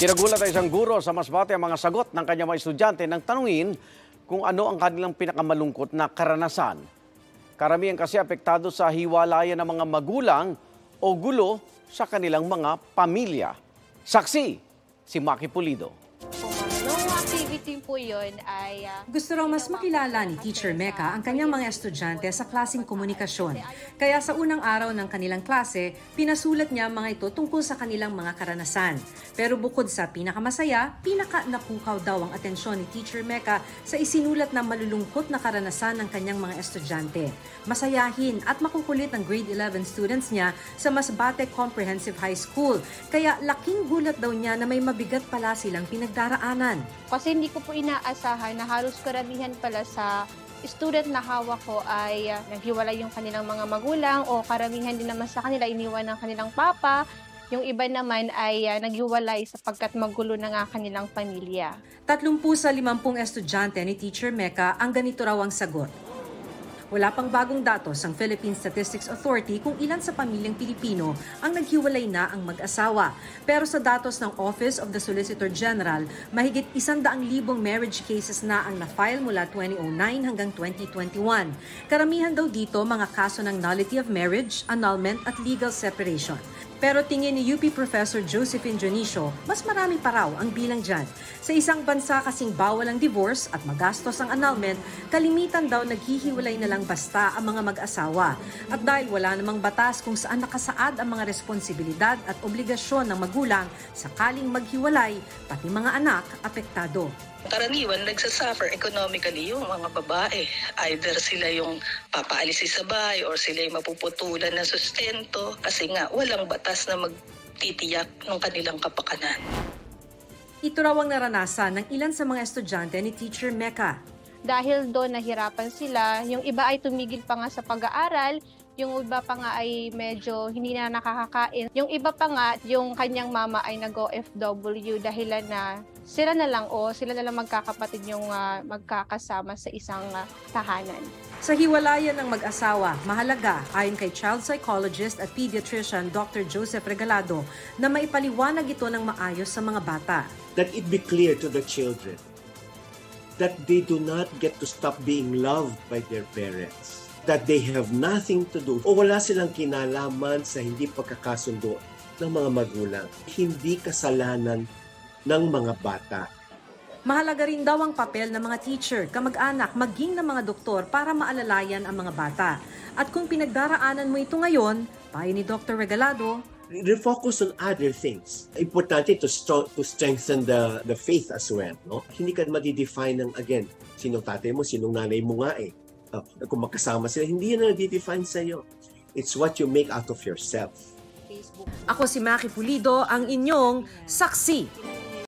Kinagulat ay isang guro sa Masbate ang mga sagot ng kanyang mga estudyante nang tanungin kung ano ang kanilang pinakamalungkot na karanasan. Karamihan kasi apektado sa hiwalayan ng mga magulang o gulo sa kanilang mga pamilya. Saksi, si Maki Pulido. Activity po yun ay... ah, Gusto raw mas makilala ni Teacher Mecca ang kanyang mga estudyante sa klasing komunikasyon. Kaya sa unang araw ng kanilang klase, pinasulat niya mga ito tungkol sa kanilang mga karanasan. Pero bukod sa pinakamasaya, pinaka-napukaw daw ang atensyon ni Teacher Mecca sa isinulat na malulungkot na karanasan ng kanyang mga estudyante. Masayahin at makukulit ang grade 11 students niya sa Masbate Comprehensive High School. Kaya laking gulat daw niya na may mabigat pala silang pinagdaraanan. Kasi hindi ko po inaasahan na halos karamihan pala sa student na hawak ko ay ah, naghiwalay yung kanilang mga magulang o karamihan din naman sa kanila iniwan ng kanilang papa. Yung iba naman ay ah, naghiwalay sapagkat magulo na nga kanilang pamilya. 30 sa 50 estudyante ni Teacher Mecca ang ganito raw ang sagot. Wala pang bagong datos ang Philippine Statistics Authority kung ilan sa pamilyang Pilipino ang naghiwalay na ang mag-asawa. Pero sa datos ng Office of the Solicitor General, mahigit 100,000 marriage cases na ang na-file mula 2009 hanggang 2021. Karamihan daw dito mga kaso ng nullity of marriage, annulment at legal separation. Pero tingin ni UP Professor Josephine Dionisio, mas marami pa raw ang bilang dyan. Sa isang bansa kasing bawal ang divorce at magastos ang annulment, kalimitan daw naghihiwalay na lang basta ang mga mag-asawa. At dahil wala namang batas kung saan nakasaad ang mga responsibilidad at obligasyon ng magulang sakaling maghiwalay, pati mga anak apektado. Karaniwan, nagsasuffer economically yung mga babae. Either sila yung papaalisin sa bahay or sila yung mapuputulan ng sustento kasi nga walang batas na magtitiyak ng kanilang kapakanan. Ito raw ang naranasan ng ilan sa mga estudyante ni Teacher Mecca. Dahil doon nahirapan sila, yung iba ay tumigil pa nga sa pag-aaral, yung iba pa nga ay medyo hindi na nakakakain. Yung iba pa nga, yung kanyang mama ay nag-OFW dahilan na sila na lang o sila na lang magkakapatid yung ah, magkakasama sa isang ah, tahanan. Sa hiwalayan ng mag-asawa, mahalaga ayon kay child psychologist at pediatrician Dr. Joseph Regalado na maipaliwanag ito ng maayos sa mga bata. that it be clear to the children that they do not get to stop being loved by their parents. That they have nothing to do o wala silang kinalaman sa hindi pagkakasundo ng mga magulang. Hindi kasalanan ng mga bata. Mahalaga rin daw ang papel ng mga teacher, kamag-anak, maging ng mga doktor para maalalayan ang mga bata. At kung pinagdaraanan mo ito ngayon, payo ni Dr. Regalado, refocus on other things. Importante to, stro- to strengthen the, the faith as well. No? Hindi ka madidefine ng, again, sinong tatay mo, sinong nanay mo nga eh. Uh, kung magkasama sila, hindi yan na nadidefine sa'yo. It's what you make out of yourself. ako si Maki Pulido, ang inyong saksi